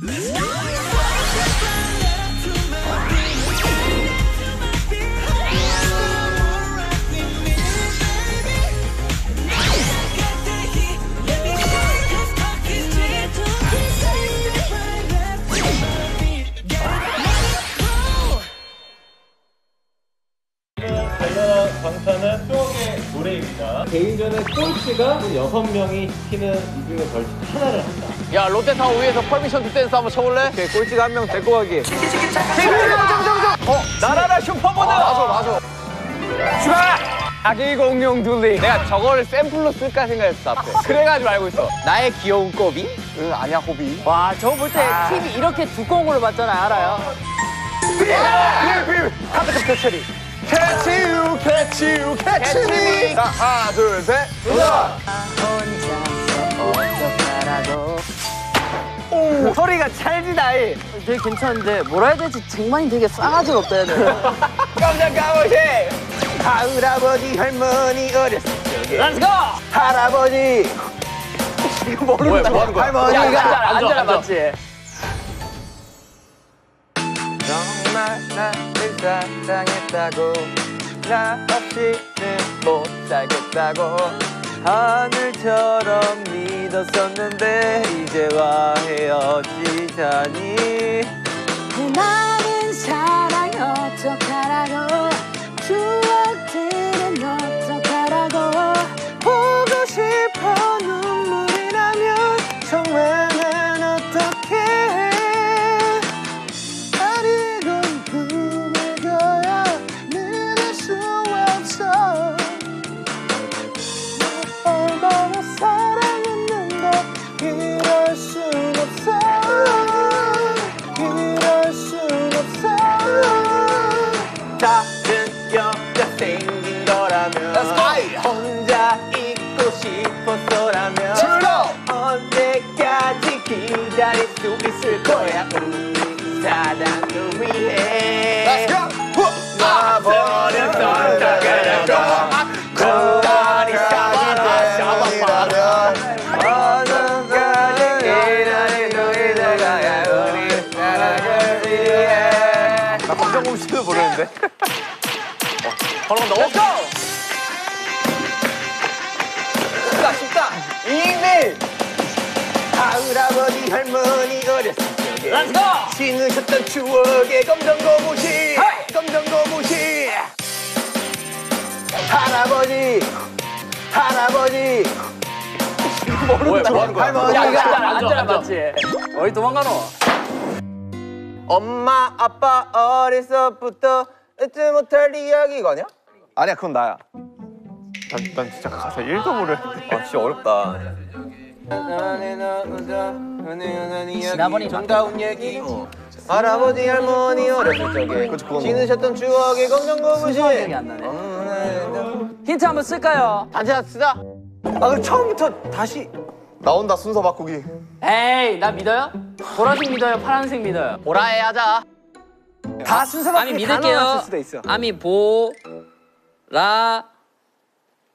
관련 꼴찌가 6명이 시키는 이 중에 벌칙 하나를 한다. 야 롯데타워 위에서 Permission to Dance 한번 쳐볼래? 오케이 꼴찌가 한 명 데리고 가기 어? 날아라 슈퍼보드 맞아 맞아 슈가 아기 공룡 둘리 내가 저거를 샘플로 쓸까 생각했어 앞에 그래가지고 알고 있어 나의 귀여운 꼬비? 응 아니야 호비 와, 저거 볼때 TV 이렇게 두꺼운 걸로 봤잖아요. 알아요? 카드캡터 체리 catch you catch you catch me 자 하나 둘 셋. 도전 오. 소리가 찰지다이. 되게 괜찮은데 뭐라 해야 될지? 쟁반이 되게 싸가지가 없다 해야 되나? 깜짝 까보시. 할아버지 할머니 어렸을 적에 let's go! 할아버지. 이거 모른다. 뭐 하는 거야? 할머니가 앉아라, 앉아라, 맞지? 정말 나를 사랑했다고 나 없이는 못 살겠다고 하늘처럼 믿었었는데 이제와 헤어지자니 바로 간다 let's go 쉽다 쉽다 이미 할아버지 할머니 어렸을 적에 let's go! 신으셨던 추억의 검정 고무신 검정 고무신 할아버지 할아버지 모르는 뭐 하는 거야? 야, 할머니가 앉아라, 앉아라, 맞지? 어디 도망가노? 엄마 아빠 어릴 적부터 잊지 못할 이야기가 아니야? 아니야 그건 나야 난, 난 진짜 가사 1도 모르는데 아 진짜 어렵다 지나버린 정다운 얘기 할아버지 할머니 어렸을 적에 지으셨던 추억의 검정 고무신 기억이 안 나네. 힌트 한번 쓸까요? 다시 쓰자 아 그럼 처음부터 다시 나온다 순서 바꾸기. 에이, 나 믿어요? 보라색 믿어요? 파란색 믿어요? 보라해 하자 다 순서 아미 믿을게요. 수도 있어 아미 보 라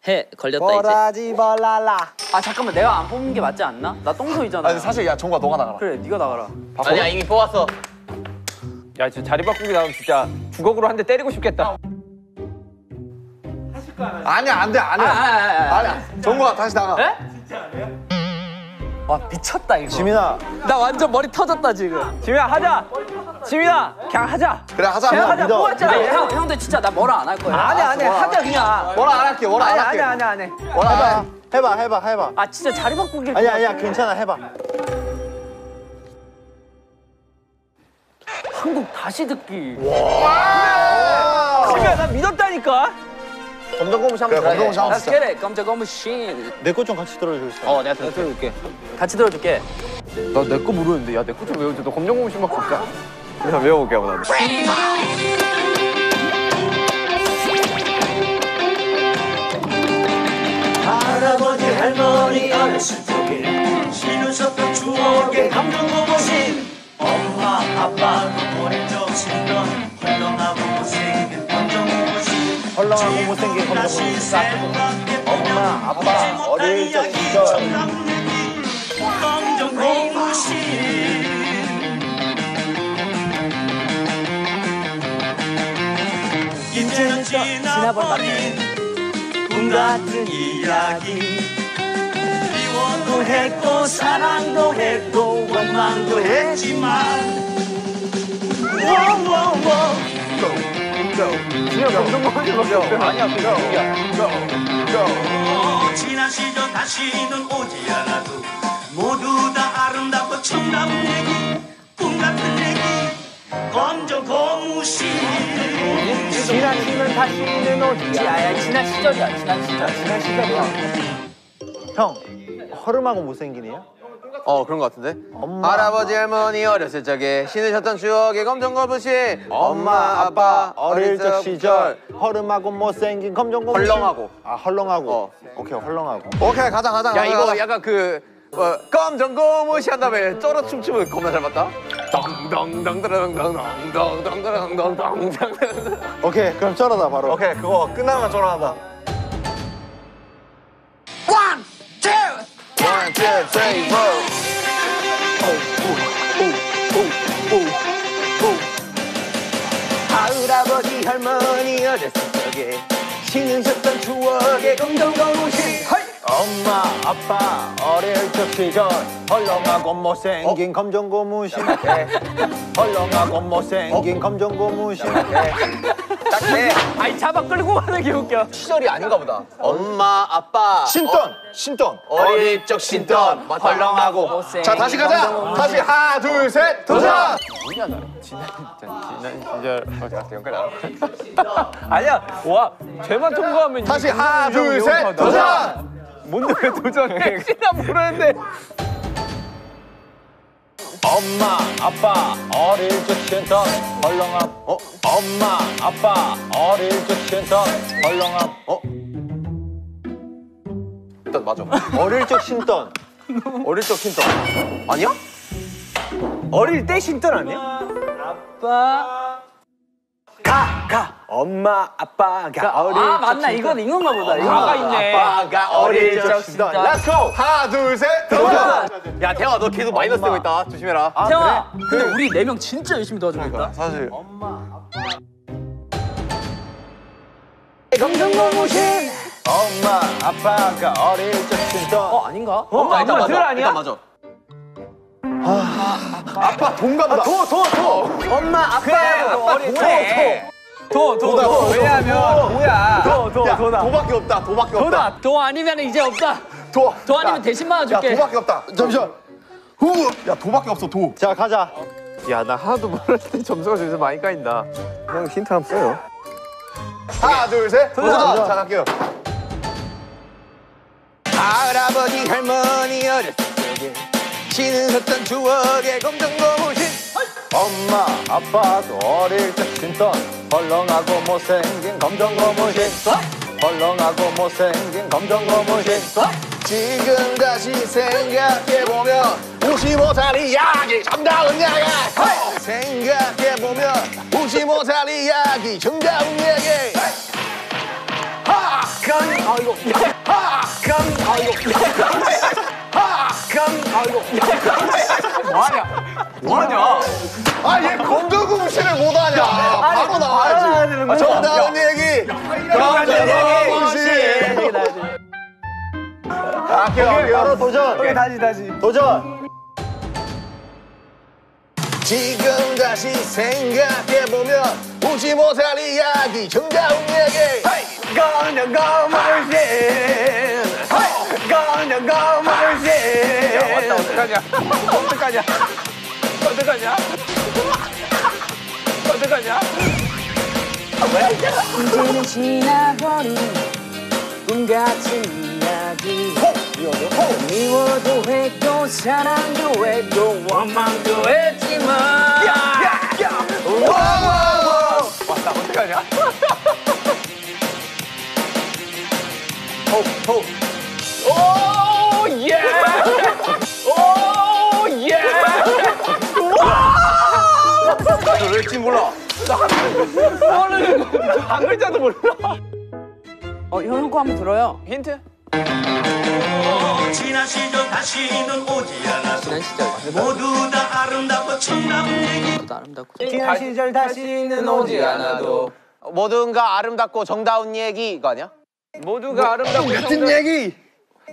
해 걸렸다 이제. 보라지 벌라라 아 잠깐만 내가 안 뽑는 게 맞지 않나? 나 똥소이잖아. 아니 사실 야 정과 너가 나가라. 그래 네가 나가라. 아니야 이미 뽑았어 야, 진짜 자리 바꾸기 나오면 진짜 주걱으로 한 대 때리고 싶겠다. 아니야 안돼 아, 아니야. 아, 아, 아. 아니야. 정과 다시 나가. 에? 와 미쳤다 이거. 지민아 나 완전 머리 터졌다 지금. 지민아, 하자! 지민아, 그냥 하자! 그래 하자. 그냥 형 하자, 믿어. 뽑았잖아. 근데 형 형들 진짜 나 뭐라 안 할 거야. 아니야, 아니야, 하자, 그냥! 뭐라 안 할게. 뭐라 안 아니야, 할게. 아니야, 아니야, 안 해. 뭐라 안 해. 해봐 해봐 해봐 아 진짜 자리 바꾸기. 아니야 아니야 괜찮아 해봐 한국 다시 듣기. 지민아, 나 믿었다니까? 검정 고무신 그래 한번 검정 고무신 한번 Let's 쓰자. get it. 깜짝 고무신. 내것좀 같이 들어주겠어 어 내가 들어줄게 같이 들어줄게. 나 내 거 모르는데. 야, 내거좀 외워줘. 너 검정 고무신 막 볼까? 내가 외워볼게, 한번 나도. 할아버지 할머니 어렸을 적에 신으셨던 추억의 감동고무신 엄마 아빠 어릴 적 신던 헐렁하고 못생긴 검정고무신 헐렁하고 못생긴 검정고기 싹 엄마, 아빠, 어릴 적 시절. 검정고무신 이제는 지나버린 꿈 같은 이야기. 미워도 했고 사랑도 했고 원망도 했지만. 워워워. 어, 지난 시절 다시는 오지 않아도 모두 다 아름답고 청담 얘기 꿈 같은 얘기 검정 고무신 지난 시는 다시는 오지 아야 지난 시절이야 지난 시절. 지난 시절이야. 형 허름하고 못생기네요? 어 그런 것 같은데? 할아버지 할머니 어렸을 적에 신으셨던 추억의 검정 거부신 엄마 아빠 어릴 적 시절 허름하고 못생긴 검정 고무신 헐렁하고. 아 헐렁하고. 어. 오케이 헐렁하고. 오케이 가자 가자 야 가자, 이거 가자. 약간 그 어, 검정 고무시 한 다음에 쩔어 춤추면 겁나 잘 맞다? 덩덩덩덩덩덩덩덩덩덩덩덩 오케이 그럼 쩔어다 바로. 오케이 그거 끝나면 전화한다 three, four. 할아버지 할머니 어렸을 적에 신으셨던 추억의 검정 고무신 엄마 아빠 어릴 적 시절 헐렁하고 못생긴 검정 고무신 헐렁하고 못생긴 검정 고무신 딱해 아니 잡아 끌고 가는 게 웃겨. 시절이 아닌가 보다. 엄마 아빠. 신던 신던 어릴 적 신던 헐렁하고. 자 다시 가자. 다시 하나 둘 셋 도전! 아니야. 와 쟤만 통과하면 다시 하나 둘 셋 도전! 뭔데 왜 도전해? 혹시나 모르는데 엄마 아빠 어릴 적 신던 헐렁함 어? 엄마 아빠 어릴 적 신던 헐렁함 어? 일단 맞아 어릴 적 신던 어릴 적 신던 아니야? 어릴 때 신던 아니야? 아빠 엄마 아빠가 어릴 아 맞나. 이건 이건가 보다. 이거가 있네. 아빠가 어릴 적 신던 let's go 하나 둘 셋. 도전 야 태형아 너 계속 마이너스 되고 있다. 조심해라. 태형아 근데 우리 네 명 진짜 열심히 도와주고 있다. 사실. 검정 고무신 엄마 아빠가 어릴 적 신던 어 아닌가? 자, 일단 맞아. 들 아니야? 일단 맞아 아빠 동갑다 엄마 아빠. 어릴 때 도도 왜냐면 뭐야? 도도 야 도다 도밖에 없다 도밖에 없다 도다. 도 아니면 이제 없다. 도 도 아니면 대신 야 맞아줄게. 도밖에 없다. 잠시만. 후 야 도밖에 없어 도. 자 가자. 야 나 하나도 모르는데 점수가 저기서 많이 까인다. 형 힌트 한번 써요. 하나 둘 셋. 도전. 자 갈게요. 할아버지 할머니 어렸을 신으셨던 추억의 검정 고무신. 엄마 아빠도 어릴 적 신던 헐렁하고 못생긴 검정 고무신. 헐렁하고 못생긴 검정 고무신. 지금 다시 생각해보면 55살 이야기 정다운 이야기 생각해보면 55살 이야기 정다운 이야기 하강 아이고. 하강 아이고. 하강 약간 아 이거 약간 뭐하냐 뭐하냐 아얘 검도구 무시를 못하냐 바로 나와야지 되는 아, 정다은 얘기 정다은 얘기 아, 오케이, 오케이, 바로 도전. 오케이, 다시, 다시. 도전. 지금 다시 생각해보면 보지 못할 이야기 정다운 얘기 Hey! Gonna go my way Hey! Gonna go my way 어떡하냐? 어떡하냐? 어떡하냐? 어떡하냐? 이제는 지나버린 꿈 같은 이야기. 미워도 했고 사랑도 했고 원망도 했지만 와와와. 왔다 어떡하냐? 오예 오예 너왜지 몰라? 한 글자도 몰라. 어, 형거 한번 들어요. 힌트? 지난 시절 다시는 오지 않아서 지난 시절 모두 다 아름답고 청담 얘기. 아름답고 지난 시절 다시는 오지 않아도 모두가 아름답고 정다운 얘기 이거 아니야? 모두가 아름답고 같은 얘기.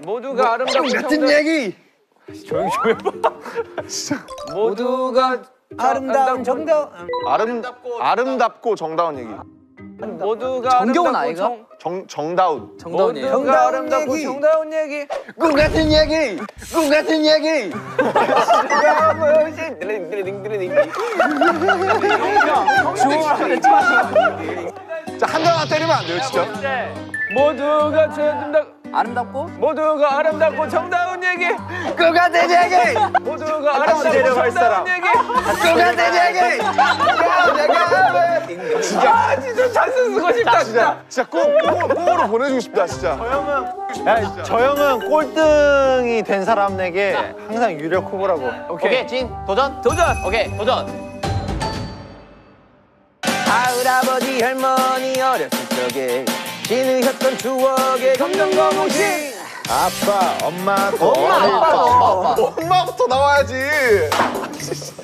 모두가 아름답고 같은 얘기. 모두가 아름다운 정다운 아름답고 아름답고 정다운 얘기. 모두가 정겨운 아름답고 아이가? 정- 정 정다운. 정다운이에요. 모두가 아름답고 정다운 얘기 꿈 같은 얘기. 꿈 같은 얘기. 자한 대만 때리면 안 돼요 진짜. 모두가 아름답 아름답고? 모두가 아름답고 정다운 얘기. 꿈 같은 얘기. 모두가 아름답고 정다운 얘기. 꿈 같은 얘기. 아 진짜. 찬스 쓰고 싶다 진짜. 진짜. 꼭 꼭으로 보내주고 싶다 진짜. 야, 저 형은 꼴등이 된 사람에게 항상 유력 후보라고. 오케이. 진 도전? 도전. 오케이 도전. 할아버지 할머니 어렸을 적에 진으셨던 추억의 검정거무신 아빠, 엄마, 엄마 아빠 엄마 아빠. 엄마부터 나와야지.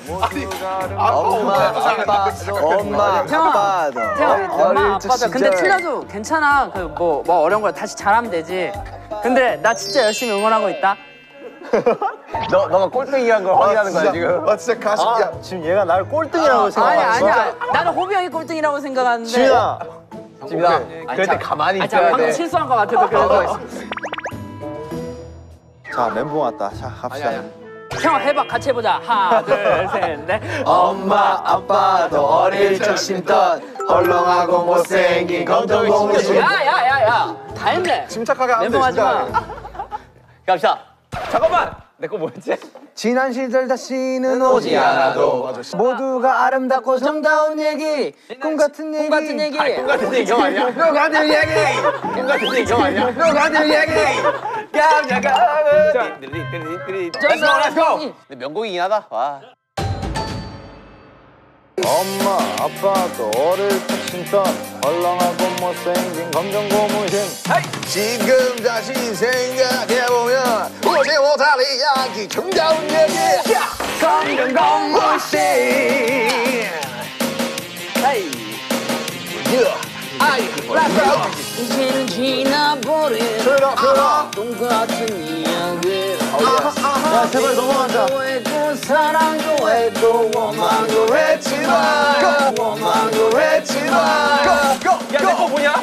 엄마 아빠 엄마 태영아 태영아 엄마 아빠도. 근데 틀려도 괜찮아. 그 뭐 뭐 어려운 걸 다시 잘하면 되지. 근데 나 진짜 열심히 응원하고 있다. 너 너가 꼴등이란 걸 확인하는 거야 지금? 아 진짜 가식이야. 지금 얘가 날 꼴등이라고 아니 생각하는 아니야 나는 호비 형이 꼴등이라고 생각하는데. 지민아, 지민아 그럴 때 가만히 있어야 방금 돼. 실수한 것 같아서 그래서. 자 멘붕 왔다. 자 갑시다. 태영아 해봐. 같이 해보자. 하나 둘셋넷. 엄마 아빠도 어릴 적 심던 헐렁하고 못생긴 검정고무신. 야야야야. 다 했네. 침착하게 하면 돼. 멘붕하지 마 침착하게. 갑시다. 잠깐만! 내 거 뭐였지? 지난 시절 다시는 오지 않아도. 모두가 아름답고 정다운 얘기, 꿈 같은 얘기. 꿈 같은 얘기. 꿈 같은 얘기 형 아니야? 꿈 같은 얘기. 꿈 같은 얘기 형 아니야? 꿈 같은 얘기. 깜짝아. 띠리띠리띠리. Let's go let's go 근데 명곡이긴 하다. 와. 엄마, 아빠도 어릴 적 신던 헐렁하고 못생긴 검정 고무신. 지금 다시 생각해보면 오지 못할 이야기 정다운 얘기. 검정 고무신. 이제는 지나버린 들어 들어. 똑같은 이야기. 야 제발 넘어간다. 사랑도 해도 원망도 했지만 원망도 했지만 야내 거 뭐냐?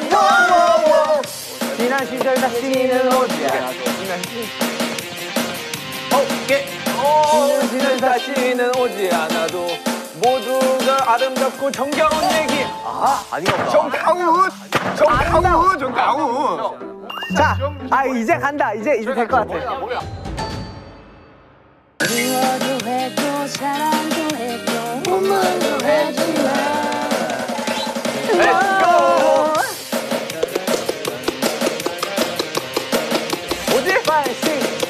지난 시절 다시는 오지 않아. 지는 지는 다시는 오지 않아도 모두가 아름답고 정겨운 얘기. 아 아닌가 보다. 정다운! 정다운! 정다운! 자, 아 이제 간다. 이제 이제 될 것 같아. 미워도 해도 사랑도 해도 원망도 하지만 뭐지?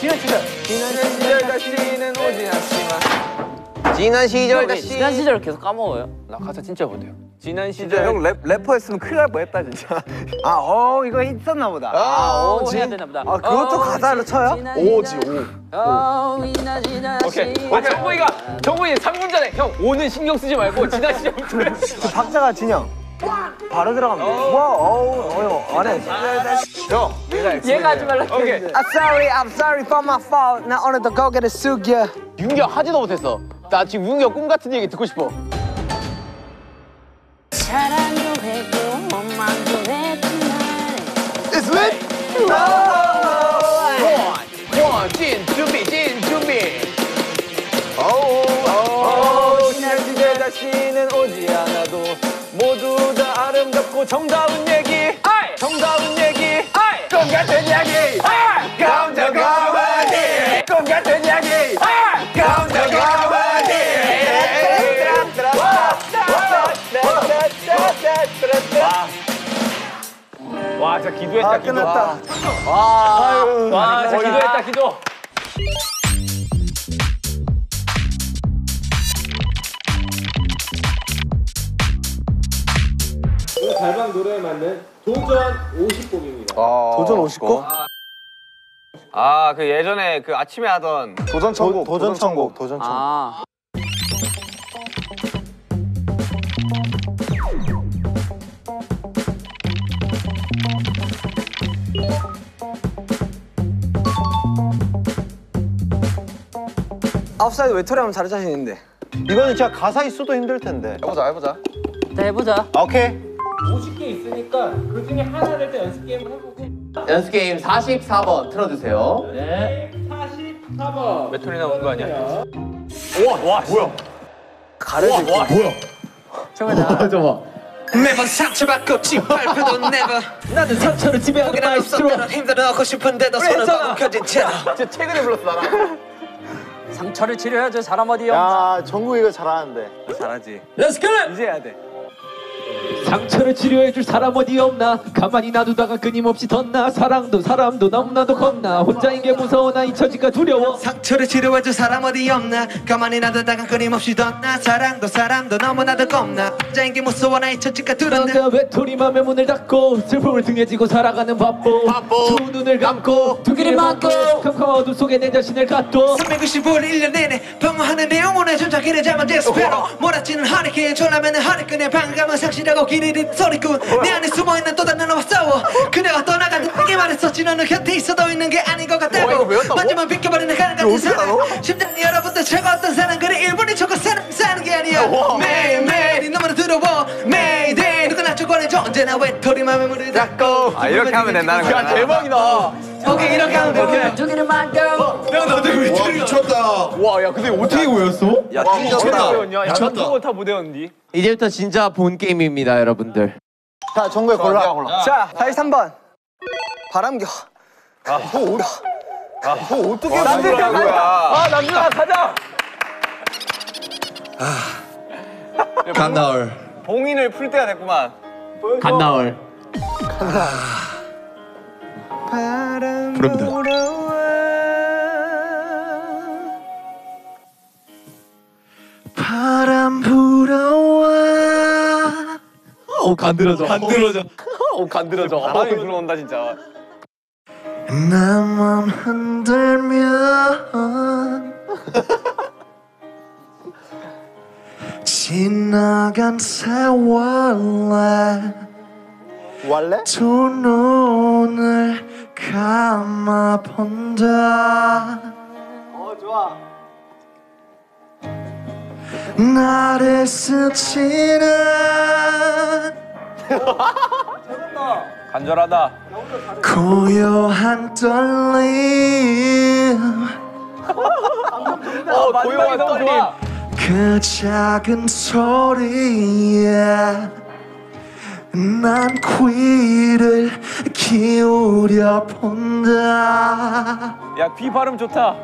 지난 시절 지난 시절 다시는 오지 않지만. 지난 시절 다시 지난 시절을 계속 까먹어요. 나 가사 진짜 못해요 지난 시절 형 랩, 래퍼였으면 큰일 날 뻔했다 진짜. 아, 어 이거 있었나 보다. 아오 해야 되나 보다 아 그것도 가사를 쳐요? 오지 오오 지나 오케이 아 정국이가 정국이 3분 전에 형 오는 신경 쓰지 말고 지난 시절부터 그 박자가 진 형. 바로 들어가면 돼. 와, 어우, 어휴, 안 해. 형 얘가 하지 말라 오케이 I'm sorry, I'm sorry for my fault. 나 오늘도 고개를 숙여. 윤경 하지도 못했어 나 지금 윤경 꿈 같은 얘기 듣고 싶어 정다운 얘기. 정다운 얘기. 꿈 같은 이야기. 감정 가만히 꿈 같은 이야기. 감정 가만히 와, 진짜 기도했다, 아, 기도. 끝났다. 와, 와, 진짜 기도했다, 기도. 그 달방 노래에 맞는 도전 50곡입니다. 아, 도전 50곡? 아, 그 예전에 그 아침에 하던 도전 천곡, 도, 전 천곡, 도전 천곡. 아. 아웃사이드 외톨이 하면 잘할 자신 있는데. 이거는 진짜 가사 있어도 힘들 텐데. 해보자, 해보자. 자, 해보자. 아, 오케이. 50개 있으니까 그 중에 하나를 일단 연습 게임을 해보고 연습 게임 44번 틀어주세요. 네 44번 외톨이 나 온 거 아니야? 정말 나. 매번 상처받고 짓밟혀도 never 나는 상처를 지배하게 난 없어 때론 힘들어하고 싶은데도 손을 꽉 켜진 채로 진짜 최근에 불렀어, 나랑. 상처를 치료해야죠 사람 어디 영. 야, 정국 이거 잘하는데. 잘하지. It! 이제 해야 돼. 상처를 치료해줄 사람 어디 없나? 가만히 놔두다가 끊임없이 덧나. 사랑도 사람도 너무나도 겁나. 혼자인 게 무서워 나? 잊혀질까 두려워. 상처를 치료해줄 사람 어디 없나? 가만히 놔두다가 끊임없이 덧나. 사랑도 사람도 너무나도 겁나. 혼자인 게 무서워 나? 잊혀질까 두렵네 내가 외톨이 맘에 문을 닫고 슬픔을 등에 지고 살아가는 바보. 두 눈을 감고 두 귀를 막고 캄캄한 어둠 속에 내 자신을 갖도 365일 1년 내내 방어하는 영혼의 전자기를 잡아 데스페로 몰아치는 허리케인 졸라매는 허리끈에 반감은 상실하고 잃은 소리꾼. 내 안에 숨어있는 또 다른 너와 싸워. 그녀가 떠나간다 내게 말했었지 너는 곁에 있어도 있는 게 아닌 것 같다고. 마지막 비켜버리는 가는 같은 사랑 심장이 여러분들 최고 어떤 사랑 그래. 일본이 저거 사랑 사는 게 아니야. 매일매일이 너무나 두려워 매일데이 누구나 저권해줘? 언제나 외톨이 맘에 물을 닫고. 아, 이렇게 하면 된다는 거야. 야, 대박이다. 오케이 이렇게 하면 돼 저기를 막고. 미쳤다. 와, 야, 근데 어떻게 외웠어? 야, 미쳤다. 외웠냐? 야, 그거 다못 외웠니? 이제부터 진짜 본 게임입니다, 여러분들. 자, 정국이 골라. 자, 43번. 바람겨. 아, 뭐, 아, 뭐 어떻게 남준아 가자. 아, 남준아 가자. 간나올. 봉인을 풀 때가 됐구만. 간나월. 부릅니다. 어 간들어져 간들어져 어, 간들어져. 바람이 불어온다, 진짜. 나맘 흔들면 지나간 세월에 원래? 두 눈을 감아 본다 어 좋아 나를 스치는 간절하다. 고요한 떨림 어, 고요한 떨림. 그 작은 소리에 난 귀를 기울여 본다 야, 귀 발음 좋다.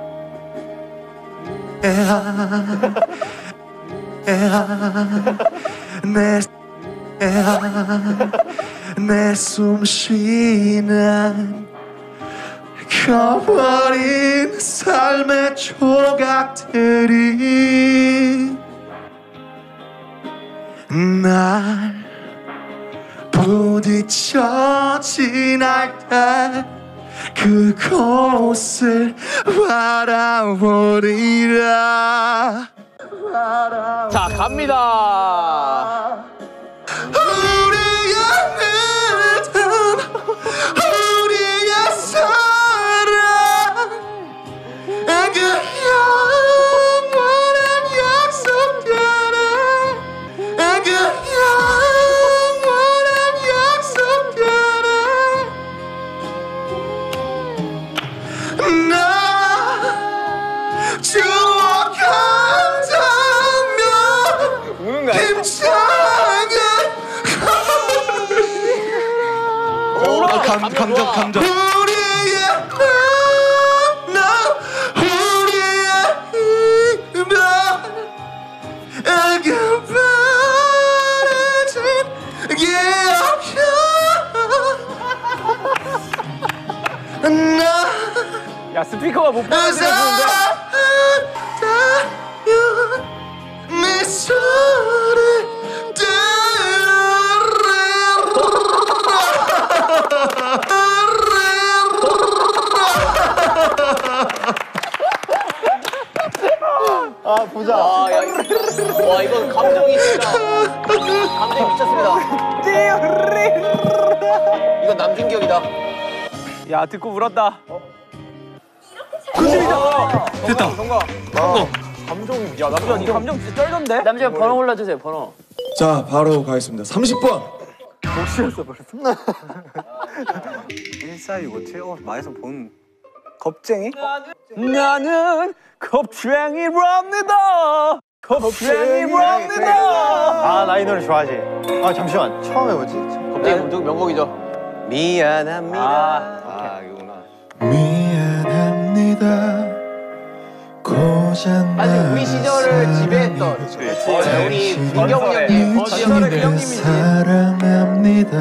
내 내 숨 쉬는 커버린 삶의 조각들이 날 부딪혀 지날 때 그곳을 바라보리라 자, 갑니다. 우리의 사랑 그 영원 감, 감정 감정. 우리의 나 우리의 이별 그 바래진 기억이 나. 야, 스피커가 못 받아주는데. 미소를 아, 보자. 아, 야, 이거- 와, 이건 감정이 진짜. 감정이 미쳤습니다. 이건 남준기억이다. 야, 듣고 울었다. 됐다 성공. 감정이 야니 감정 진짜 쩔던데? 남자 번호 골라주세요 번호 자 바로 가겠습니다 30번 1465 마에서 본 겁쟁이? 나는 겁쟁이랍니다. 겁쟁이랍니다. 아나 이 노래 좋아하지. 아 잠시만. 처음에 뭐지? 겁쟁이 감정 명곡이죠. 미안합니다. 아, 이거구나. 미안합니다 사실 우리 시절을 지배했던 우리 민경훈 형님 버지널의 그 형님이지. 사랑합니다.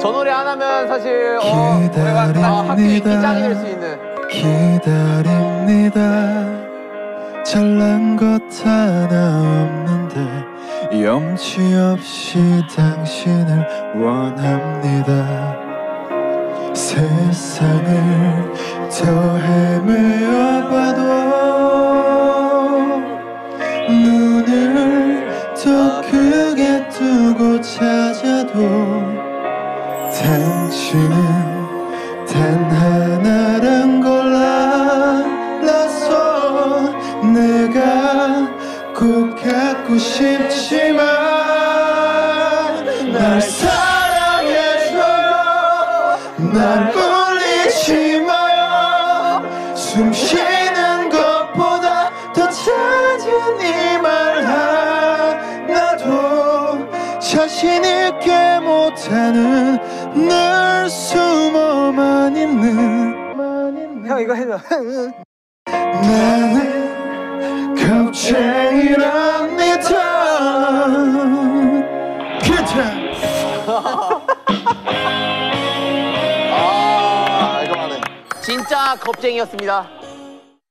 저 노래 하나면 사실 어 노래가 다 학교 인기짱이 될 수 있는. 기다립니다. 잘난 것 하나 없는데 염치 없이 당신을 원합니다 세상을 더 헤매어봐도 눈을 더 크게 뜨고 찾아도 당신은 단 하나란 걸 알아서 내가 꼭 갖고 싶지만 날 사랑해줘 날 울리지 마요. 숨 쉬는 것보다 더 찾은 이 말 하나도 자신 있게 못하는 늘 숨어만 있는 형 이거 해줘. 나는 겁쟁이랍니다 기타 겁쟁이였습니다.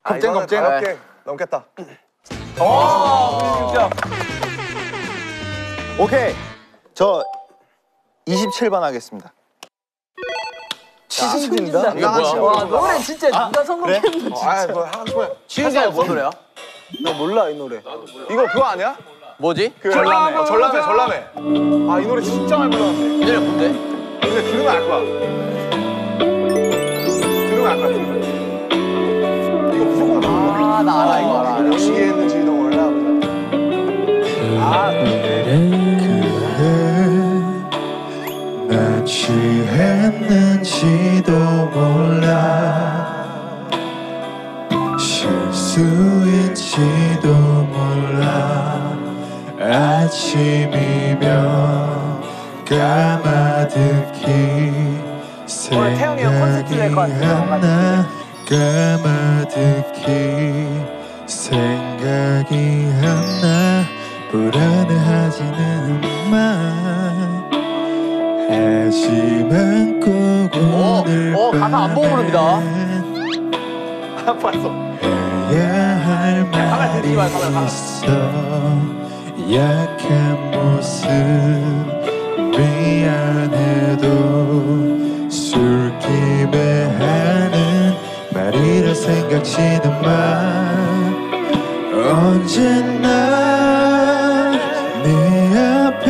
겁쟁 겁쟁 오케이 넘겠다. 어 진짜 오케이. 저 27번 하겠습니다. 치즈입니다. 이거 뭐야? 와 노래 진짜 누가 성공했는지. 아뭐 하고 싶어요? 치즈가 뭔 노래야? 나 몰라 이 노래. 이거 그거 아니야? 뭐지? 그 전람회. 전람회. 전람회 아이 노래 진짜 많이 불렀는데 이 노래 뭔데? 근데 들으면 알 거야 들으면 알 거야 들으면 이거 무조건 알아 아나 알아 이거 알아 알아. 어떻게 했는지도 몰라 아 그래. 나 취했는지도 몰라. 실수인지도 몰라. 아침이면 까마득히 생각이 안나 까마득히 생각이 안나 불안해하지는 마 하지만 꼭 오늘 어, 가사 안 보고 부릅니다. 봤어 해야 할 카메라 말이 들지 마요, 카메라, 카메라. 있어. 약한 모습 미안해도 술김에 하는 말이라 생각지는 마. 언제나 네 앞에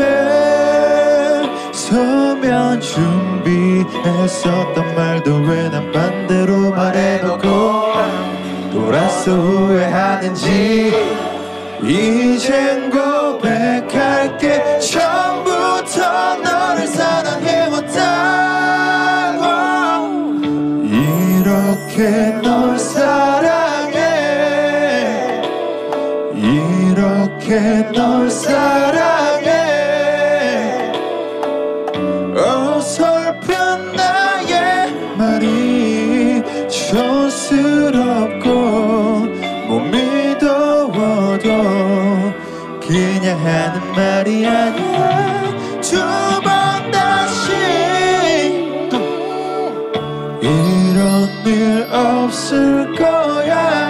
서면 준비했었던 말도 왜 난 반대로 말해놓고 돌아서 후회하는지 이젠 고백할게 널 사랑해. 이렇게 널 사랑해. 어설픈 나의 말이 촌스럽고 못 믿어워도 그냥 하는 말이 아니야 없을 거야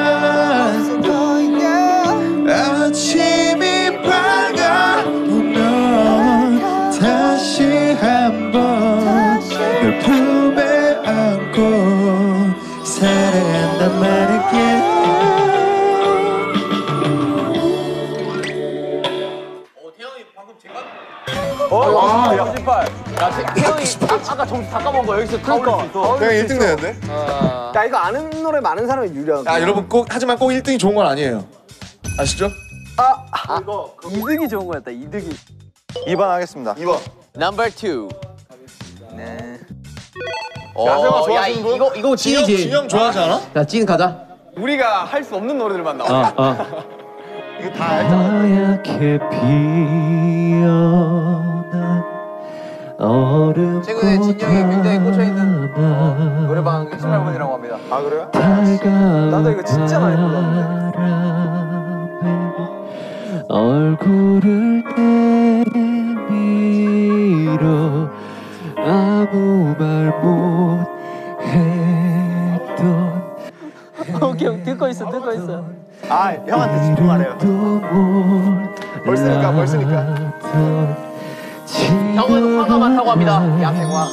태- 태영이 아, 아까 점수 다 까먹은 거 여기서 다 올릴 수 있어. 그냥 1등 되는데? 야, 이거 아는 노래 많은 사람이 유리한 아 여러분 꼭 하지만 꼭 1등이 좋은 건 아니에요 아시죠? 이득이 좋은 거였다. 이득이. 2번 하겠습니다. 2번. Number two. 네. 야생화 어, 야 좋아하시는 분? 이거 이거 진영, 찐이지. 진영 좋아하지 않아? 자찐 가자. 우리가 할 수 없는 노래들만 나와. 어 어. 이거 다 알잖아. 얼음 최근에 진영이 굉장히 꽂혀있는 노래방 28번이라고 합니다. 아 그래요? 나도 이거 진짜 많이 불렀는데. 얼굴을 내밀어 아무 말 못했던 오케이, 듣고 있어, 듣고 있어. 아 형한테 집중하래요. 벌쓰니까 벌쓰니까. 형은 화가 많다고 합니다. 야생화.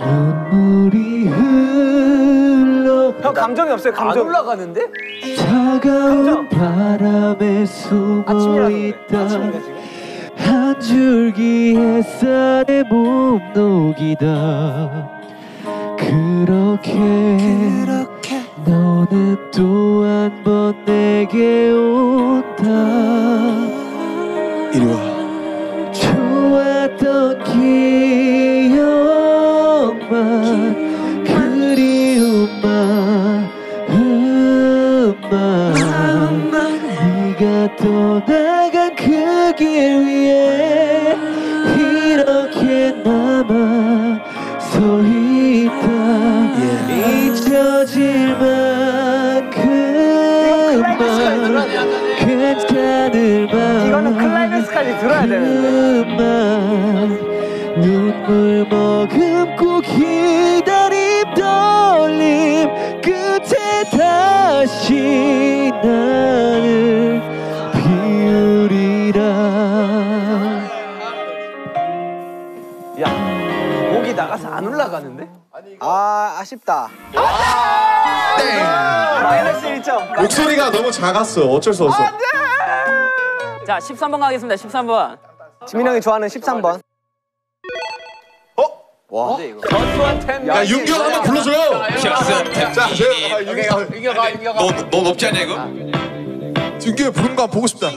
눈물이 흘러 형 감정이 없어요. 안 감정. 올라가는데? 차가운 바람에 숨어 있다 한 줄기 햇살에 몸 녹이다 그렇게, 너는 또 한 번 내게 온다 이리 와. 좋았던 기억만 그리움만 음만. 네가 떠나간 그 길 위에 이렇게 남아 서 있다. 잊혀질 만큼만 괜찮을 만 되는데. 눈물 머금고 기다림 떨림 끝에 다시 나를 비우리라 목이 나가서 안 올라가는데? 아, 아쉽다. 마이너스 1점. 목소리가 너무 작았어. 어쩔 수 없어. 자, 13번 가겠습니다. 13번. 지민 형이 좋아하는 13번. 저수한텐 야 윤경 한번 불러줘요. 자, 제가 아, 윤경. 이겨가, 이겨가. 너 높지 않냐 이거? 윤경이 부르는 거 보고 싶다.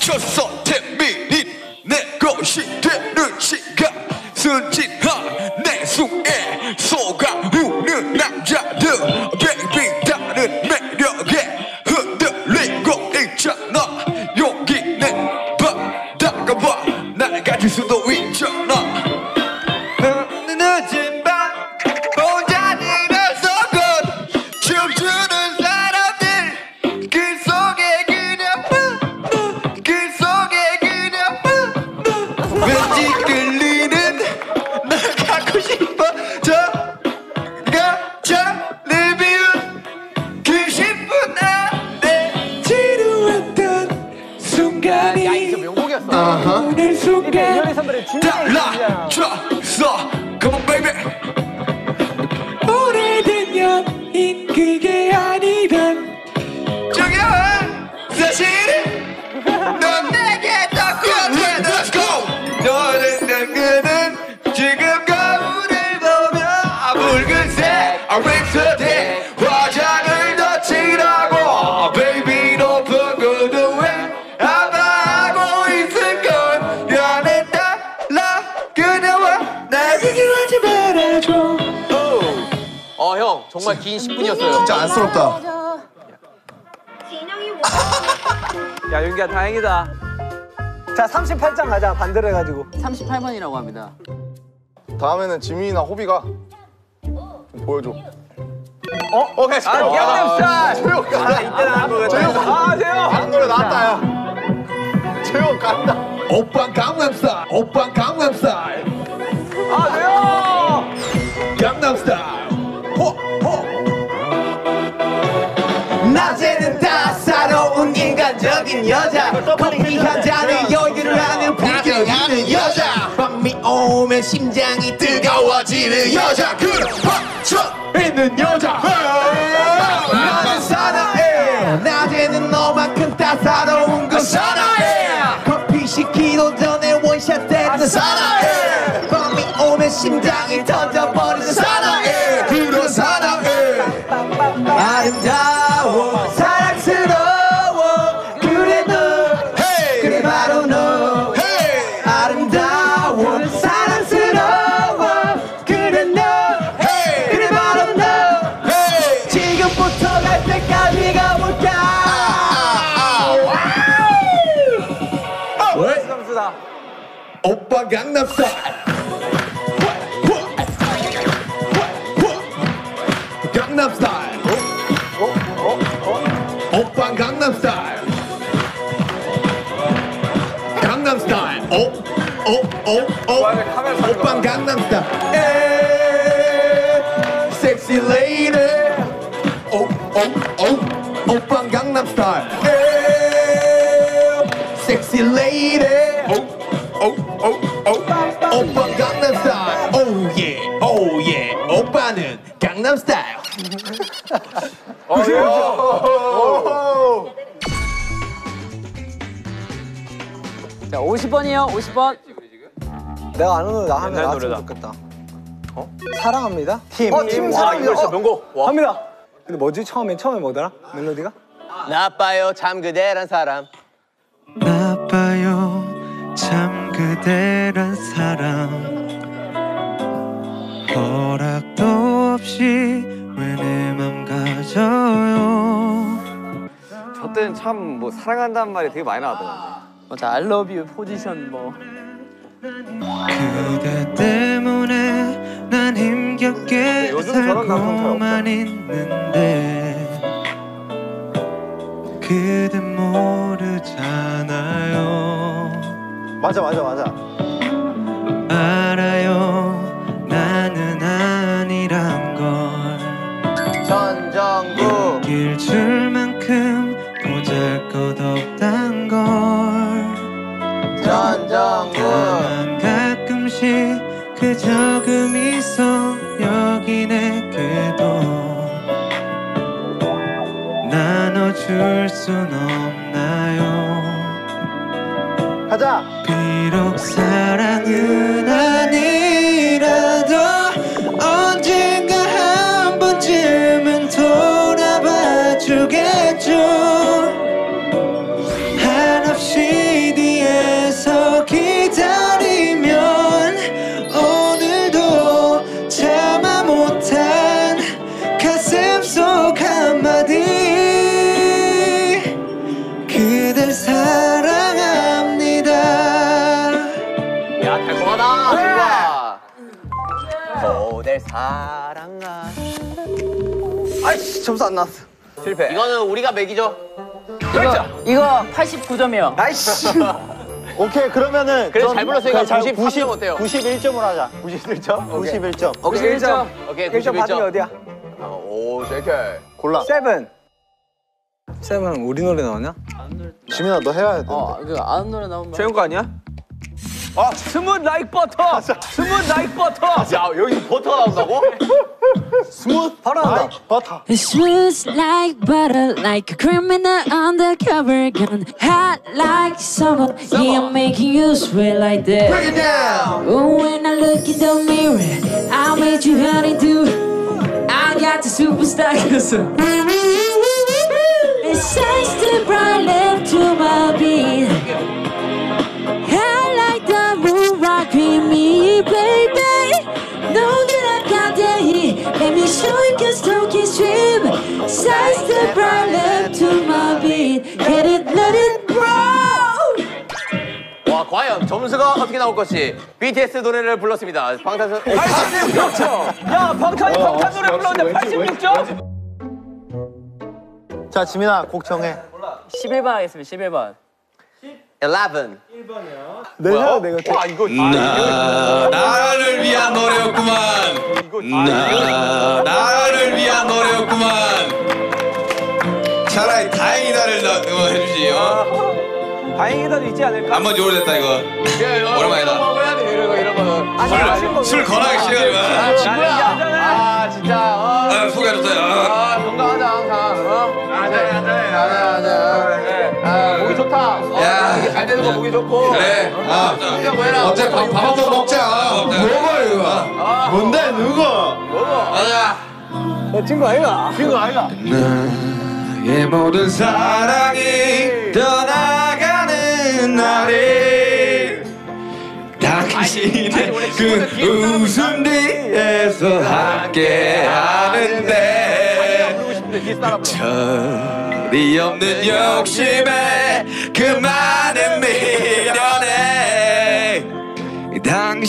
쳤어 태민이 내 것이 되는 시간 순진 정말 긴 10분이었어요. 진짜 안쓰럽다. 야, 윤기야 다행이다. 자, 38장 가자. 반대로 해가지고. 38번이라고 합니다. 다음에는 지민이나 호비가 좀 보여줘. 어? 오케이. 아, 기억남 스타일. 재혁 아, 간다. 이때 나간 거겠다. 재혁 아, 재혁. 다른 노래 나왔다 야. 재혁 간다. 오빤 강남스타일 오빤 강남스타일 아, 재혁. 강남스타일 낮에는 따사로운 인간적인 여자. 커피 한 잔에 여유를 하는 비교 있는 여자. 밤이 오면 심장이 뜨거워지는 여자. 그런 쳐 있는 여자. 나는 사나해. 낮에는 너만큼 따사로운 건 사나해. 커피 시키도 전에 원샷 때리는 사나해. 밤이 오면 심장이 터져버리는 사나해 오빠 강남스타일 강남스타일 오빠 강남스타일 강남스타일 오오오오 오빠 sexy lady 오오 오 오빠 강남스타일 오예 오예 오빠는 강남스타일 자 50번이요 50번 내가 아는 노래 나 하면 옛날 나왔으면 노래다. 좋겠다. 어? 사랑합니다. 팀. 어, 팀 사랑합니다. 진짜 명곡. 와. 합니다. 근데 뭐지? 처음엔 처음에 뭐더라? 멜로디가? 나빠요 참 그대란 사람 나빠요 참 그대란 사람 허락도 없이 왜내맘 가져요? 저 때는 참 뭐 사랑한다는 말이 되게 많이 나왔더라고요. 맞아 I love you 포지션 뭐. 그대 때문에 난 힘겹게 살고만 있는데 그댄 모르잖아요 맞아 맞아 맞아. 알아요. 나는 아니란 걸. 전정구 길 줄만큼 보잘것없단 걸. 전정구 가끔씩 그 적음 있 비 점수 안 나왔어. 실패. 이거는 우리가 매기죠 이거 이거 89점이요 아이씨. 오케이 그러면은 그래, 전- 잘 불렀으니까 그래, 잘 93점 어때요? 91점으로 하자. 91점? 91점. 오케이 91점. 오케이 1점 받은 게 91점 어디야? 오 JK 골라. Seven. Seven 우리 노래 나오냐? 지민아 너 해야 돼. 어 아는 노래 나오면 최영 거 아니야? 아 스무드 라이크 버터. 스무드 라이크 버터. 야 여기 버터가 나온다고? 스무드 바로 나온다. 버터. Smooth like butter, like a criminal undercover gun. Hot like summer, yeah, I'm making you sweat like that. Break it down Oh, when I look in the mirror, I made you honey too. I got the superstar cause It's nice to bright left Strip. Size the bright to my beat. Get it, let it roll. 와 과연 점수가 어떻게 나올 것이 BTS 노래를 불렀습니다 방탄소 86점. 야 방탄이 방탄 노래 불렀는데 86점? 자 지민아 곡 정해. 11번 하겠습니다 11번 11 내가 내가 와 이거 나를 위한 노래였구만. 나 나를 위한 노래였구만. 차라리 다행이다를 너- 응원해 주지 어? 다행이라도 있지 않을까? 한번 오래됐다 이거. 오랜만이다. 먹어야 돼 이런 거 이런 거는. 술, 술 권하기 아 친구야 아. 진짜. 어. 아, 소개해줬어요. 아, 아 건강하자 항상. 어? 안돼 안돼 안돼 아 보기 좋다. 어, 야. 이게 잘 되는 거 보기 좋고. 그래. 아, 진짜 뭐해라. 어째 밥, 밥 한번 먹자. 먹어 이거. 뭔데 누구? 가자. 내 친구 아이가? 친구 아이가? 나의 모든 사랑이 떠나가는 날이 당신의 그 웃음 뒤에서 함께 하는데 철이 없는 욕심에 그 많은 미련에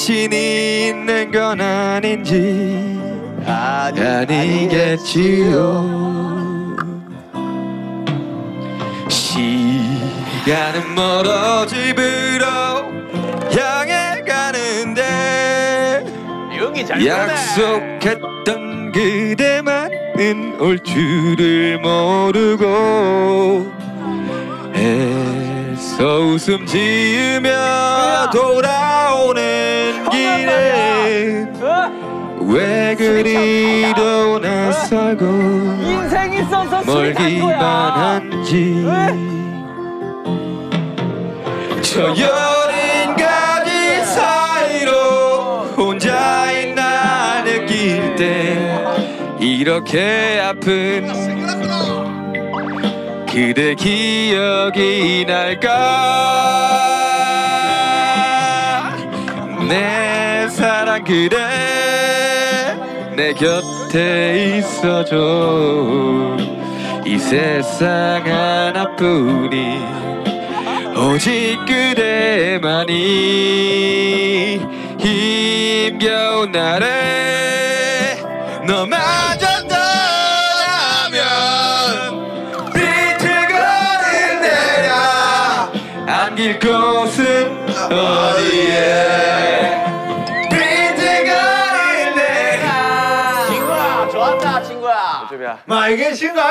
자신이 있는 건 아닌지 아니겠지요. 시간은 멀어 집으로 향해 가는데 약속했던 그대만 은올 줄을 모르고 애써 웃음 지으며 돌아오는 길에 왜 그리도 낯설고 인생 있어서 멀기만 한지. 저 여 이렇게 아픈 그대 기억이 날까? 내 사랑 그대 내 곁에 있어줘. 이 세상 하나뿐이 오직 그대만이 힘겨운 날에 너마 곳은 어디에 내가 친구야 좋았다 친구야 마이게 친구야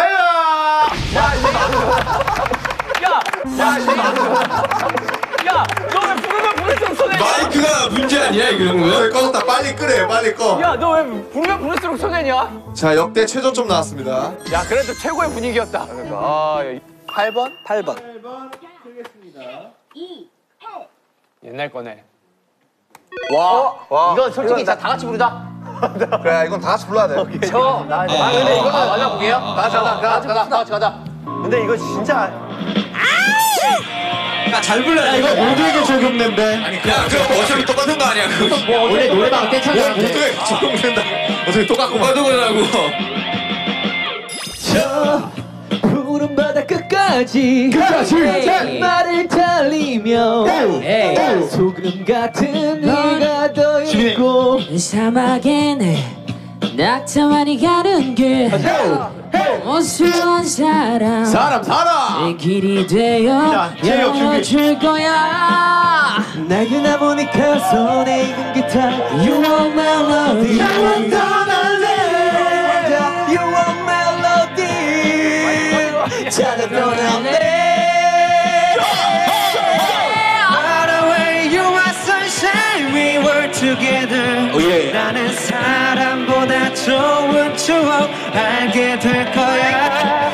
야, 너왜 부르면 부를수록 손해냐? 마이크가 문제 아니야 이런 거? 꺼졌다 빨리 끄래 빨리 꺼. 야, 너 왜 부르면 부를수록 손해냐? 자 역대 최저점 나왔습니다. 야, 그래도 최고의 분위기였다. 그러니까 아, 야, 8번? 8번 옛날 거네. 와, 이건 솔직히 진짜 다 같이 부르자 그래 이건 다 같이 불러야 돼. 저, 나, 나 아, 근데 이거 맞아 볼게요 다 같이 가자 다 같이 가자 다 같이 가자 근데 이거 진짜 잘 불러야 이거 모두에게 적용된대. 아니 야 그거 어차피 똑같은 거 아니야? 그거 원래 노래방 떼창 모두에게 적용된다. 어차피 똑같고 똑같은 거라고. 푸른 바다 끝까지. 말을 달리며 소금 같은 네가 더 있고 사막에는 낙타만이 가는 길. 어수선 사람. 사람 사람. 내 길이 되어. 열어줄 거야. 나그나 보니까 손에 익은 기타. You are melody You 나는 사람보다 좋은 추억 알게 될 거야.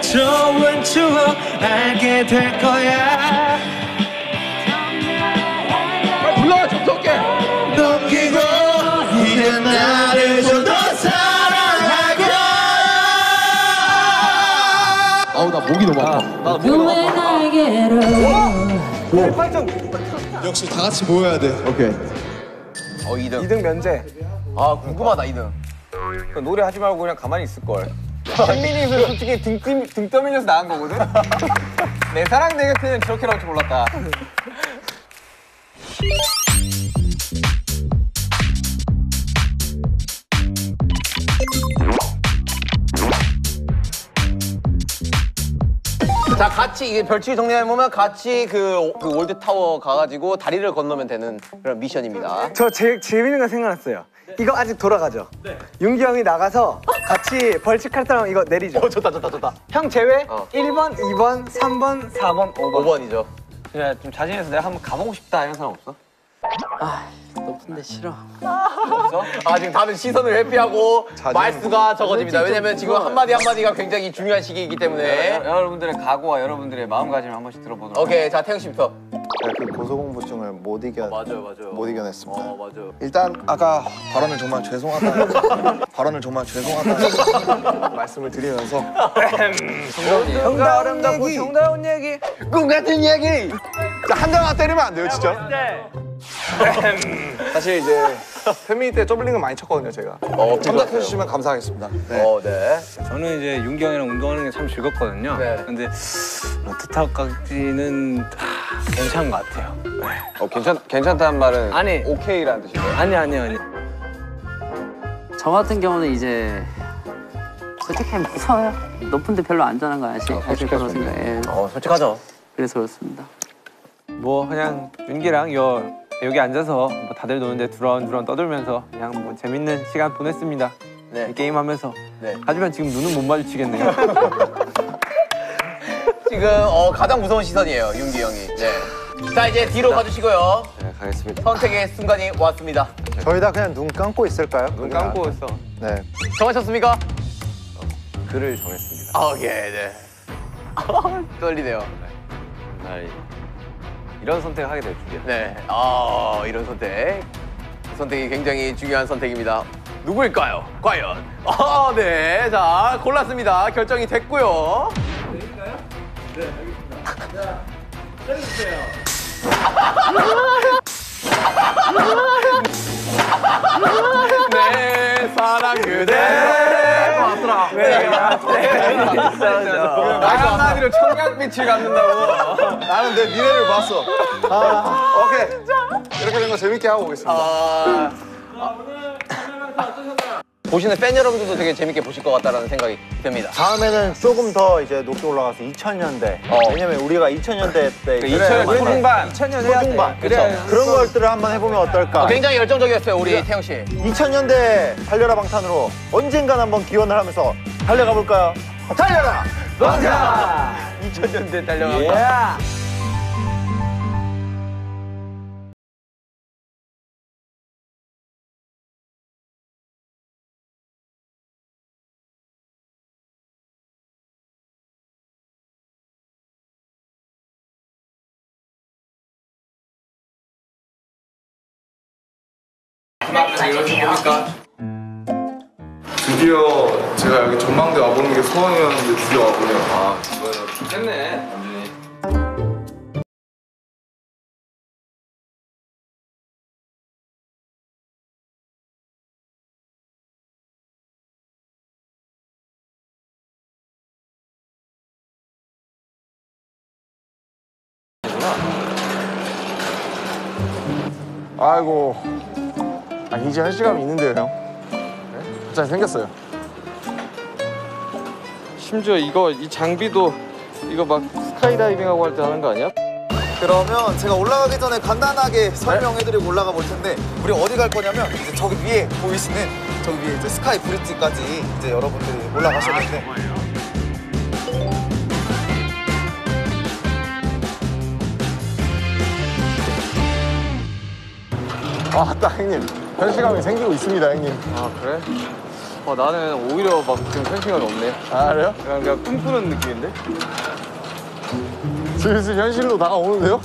좋은 추억 알게 될 거야. 불러, 정석게. 넘기고 이제 나를 좀 더 사랑하고. 아우 나 목이 너무 아파. 왜 날개로 역시 다 같이 모여야 돼. 오케이. 어, 2등. 2등 면제. 아, 궁금하다, 2등. 그 노래 하지 말고 그냥 가만히 있을걸. 현민이 그 솔직히 등, 등, 등 떠밀려서 나간 거거든? 내 사랑 내 곁에는 저렇게 나올 줄 몰랐다. 자, 같이 이게 벌칙이 정리해 보면 같이 그, 그 월드 타워 가가지고 다리를 건너면 되는 그런 미션입니다. 저 제일 재밌는 거 생각났어요. 이거 아직 돌아가죠? 윤기 형이 나가서 같이 벌칙할 사람 이거 내리죠. 어, 좋다, 좋다, 좋다. 형 제외 어. 1번, 2번, 3번, 4번, 5번. 5번이죠. 야, 좀 자진해서 내가 한번 가보고 싶다 이런 사람 없어? 높은데 싫어. 아 지금 다들 시선을 회피하고 말수가 적어집니다. 왜냐면 지금 한마디 한마디가 굉장히 중요한 시기이기 때문에. 여러분들의 각오와 여러분들의 마음가짐을 한 번씩 들어보도록 오케이, 자 태영 씨부터. 제가 그 고소공포증을 못 이겨 맞아요, 맞아요. 못 이겨냈습니다. 어, 맞아요. 일단 아까 발언을 정말 죄송하다 발언을 정말 죄송하다 말씀을 드리면서 정다운 얘기. 정다운 얘기. 꿈 같은 얘기 한 대만 때리면 안 돼요 진짜 사실 이제 팬미팅 때 더블링을 많이 쳤거든요 제가 어, 참작해 주시면 감사하겠습니다 네. 어, 네. 저는 이제 윤기 형이랑 운동하는 게 참 즐겁거든요. 네. 근데 뭐 로트타까지는 괜찮은 것 같아요. 어, 괜찮, 괜찮다는 말은 아니. 오케이라는 뜻인가요? 아니 아니 아니. 저 같은 경우는 이제 솔직히 무서워요. 높은데 별로 안전한 거 아시? 아실 거라고 생각해. 어 솔직하죠. 그래서 그렇습니다. 뭐 그냥 윤기랑 여, 여기 앉아서 뭐 다들 노는데 두런두런 떠들면서 그냥 뭐 재밌는 시간 보냈습니다. 네. 게임하면서. 네. 하지만 지금 눈은 못 마주치겠네요. 지금 어, 가장 무서운 시선이에요 윤기 형이. 네. 자 이제 뒤로 가주시고요. 네, 가겠습니다. 선택의 순간이 왔습니다. 저희 다 그냥 눈 감고 있을까요? 눈 감고 있어. 네. 정하셨습니까? 글을 정했습니다. 아 예, 네. 떨리네요. 날 이런 선택을 하게 될 줄이야. 네. 아 이런 선택. 이 선택이 굉장히 중요한 선택입니다. 누구일까요? 과연? 아, 네. 자, 골랐습니다. 결정이 됐고요. 내 사랑 그대. 말 한마디로 청량빛을 갖는다고. 나는 내 미래를 봤어. 아, 오케이. 이렇게 된 거 재밌게 하고 오겠습니다. 아, 보시는 팬 여러분들도 되게 재밌게 보실 것 같다라는 생각이 듭니다. 다음에는 조금 더 이제 높게 올라가서 2000년대. 왜냐면 우리가 2000년대 때 2000년 초중반. 2000년 해야 돼. 초중반. 그래. 그런 것들을 한번 해보면 어떨까? 어, 굉장히 열정적이었어요, 우리 태영 씨. 2000년대 달려라 방탄으로 언젠간 한번 기원을 하면서 달려가 볼까요? 달려라! 방탄! 2000년대 달려가. 예. 드디어 제가 여기 전망대 와보는 게 소원이었는데 드디어 와보네요. 아, 좋겠네, 완전히. 아이고. 아, 이제 할 시간이 있는데요, 형. 네? 갑자기 생겼어요. 심지어 이거 이 장비도 이거 막 스카이다이빙 하고 할 때 하는 거 아니야? 그러면 제가 올라가기 전에 간단하게 설명해드리고 올라가 볼 텐데 우리 어디 갈 거냐면 이제 저기 위에 보이시는 저기 위에 이제 스카이 브릿지까지 이제 여러분들이 올라가셔야 되는데 아, 딱 형님. 현실감이 생기고 있습니다, 형님. 아 그래? 어 나는 오히려 막 지금 현실감이 없네. 아, 그래요? 그냥 그냥 꿈꾸는 느낌인데? 슬슬 현실로 다가오는데요?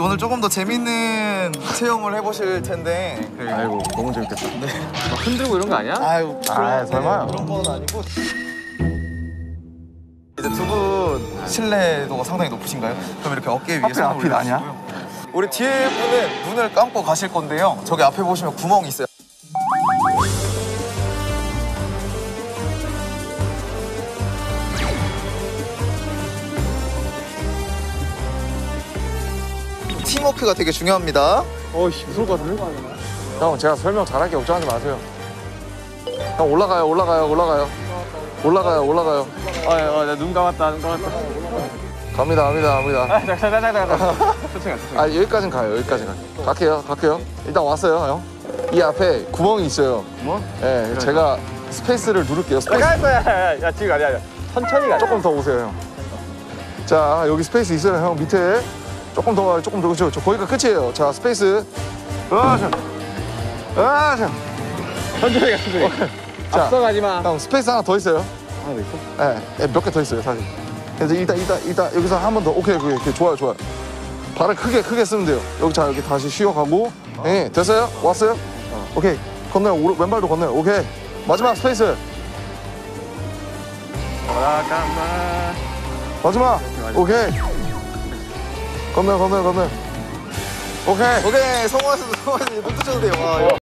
오늘 조금 더 재밌는 체험을 해보실 텐데 아이고, 너무 재밌겠다. 막 흔들고 이런 거 아니야? 아유 아, 설마요. 그런 건 아니고 이제 두 분 신뢰도가 상당히 높으신가요? 그럼 이렇게 어깨 위에 하필 손을 앞이 나냐? 올려주시고요. 우리 뒤에 분은 눈을 감고 가실 건데요. 저기 앞에 보시면 구멍이 있어요. 팀워크가 되게 중요합니다. 어이씨, 무서울 것 같은데? 형, 제가 설명 잘할게 걱정하지 마세요. 형, 올라가요, 올라가요, 올라가요. 올라가요, 올라가요. 아, 아, 나 눈 감았다, 눈 감았다. 갑니다, 갑니다, 갑니다. 아, 잠깐, 잠깐, 잠깐, 잠깐. 천천히 가, 천천히. 아 여기까진 가요 여기까진 가요 갈게요 갈게요 일단 왔어요 형 이 앞에 구멍이 있어요 구멍? 네 제가 space를 누를게요 space 야, 야, 야, 지금 아니야, 아니야. 천천히 가. 조금 더 오세요 형 자 여기 space 있어요 형 밑에 조금 더 조금 더 그렇죠 저 거기가 끝이에요. 자 space. 아자. 아자. 천천히 가, 천천히. 자, 앞서가지 마. 형 space 하나 더 있어요. 하나 더 있어? 네, 몇 개 더 있어요 사실. 그래서 일단 일단 일단 여기서 한 번 더 오케이 오케이 오케이. 좋아요 좋아요. 발을 크게 크게 쓰면 돼요. 여기 자 여기 다시 쉬어가고. 네 됐어요? 왔어요? 오케이. 건너요. 오른 왼발도 건너요. 오케이. 마지막 space. 마지막. 오케이 건너요 건너요 건너요 오케이. 오케이 성공하셨습니다. 성공하셨습니다. 눈 뜨셔도 돼요. 와,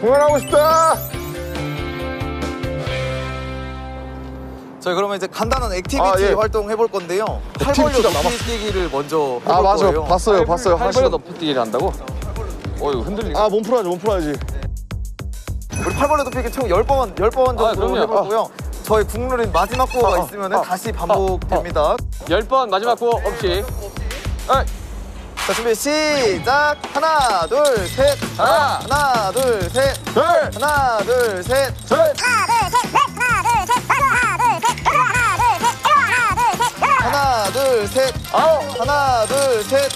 공연하고 싶다. 저희 그러면 이제 간단한 activity 아, 예. 활동 해볼 건데요. 팔 벌려 activity가 높이 남았어. 뛰기를 먼저 해볼 아 맞아. 거예요. 봤어요. 봤어요. 하시는 거. 뛰기를 한다고? 어 이거 흔들리고. 아, 몸 풀어야지. 몸 풀어야지. 우리 팔 벌려 높이뛰기 총 10번, 10번 정도 아, 그럼요. 해볼 거고요. 저희 국룰인 마지막 구호가 어, 어, 있으면 어, 다시 반복됩니다. 열 번 마지막 구호 없이. 자, 준비 시작! 하나, 둘, 셋! 하나, 하나 둘, 셋! 둘, 하나, 둘, 셋! 셋. 하나, 둘, 셋! 아홉. 하나, 둘, 셋!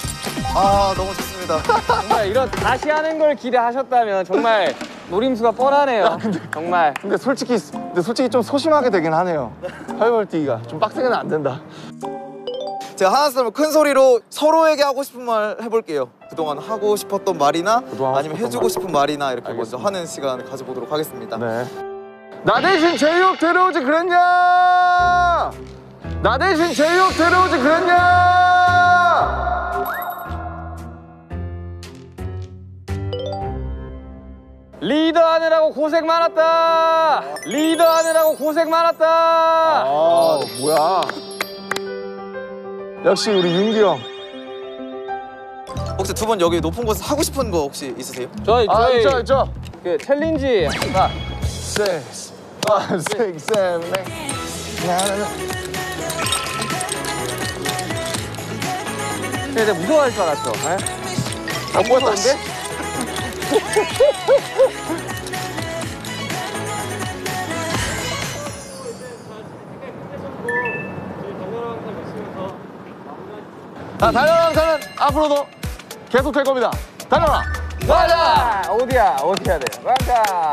아, 너무 좋습니다. 정말 이런 다시 하는 걸 기대하셨다면 정말 노림수가 뻔하네요. 정말. 근데 솔직히 근데 솔직히 좀 소심하게 되긴 하네요. 팔벌 뛰기가 좀 빡세게는 안 된다. 제가 하나 쌤을 큰 소리로 서로에게 하고 싶은 말 해볼게요. 그동안 하고 싶었던 말이나 그동안 하고 아니면 싶었던 해주고 싶은 말이나 이렇게 알겠습니다. 먼저 하는 시간 가져보도록 하겠습니다. 네. 나 대신 제이홉 데려오지 그랬냐? 나 대신 제이홉 데려오지 그랬냐? 리더 하느라고 고생 많았다. 리더 하느라고 고생 많았다. 아 뭐야? 역시 우리 윤기 형. 혹시 두 분 여기 높은 곳에서 하고 싶은 거 혹시 있으세요? 저희 아 저희 있죠 있죠. 그 챌린지 아, Six, five, six, seven, eight. 근데 무서워할 줄 알았어. 에? 안 무서운데? 자, 달려라 는 앞으로도 계속 될 겁니다. 달려라! 맞아. 어디야? 해야 돼? 맞아.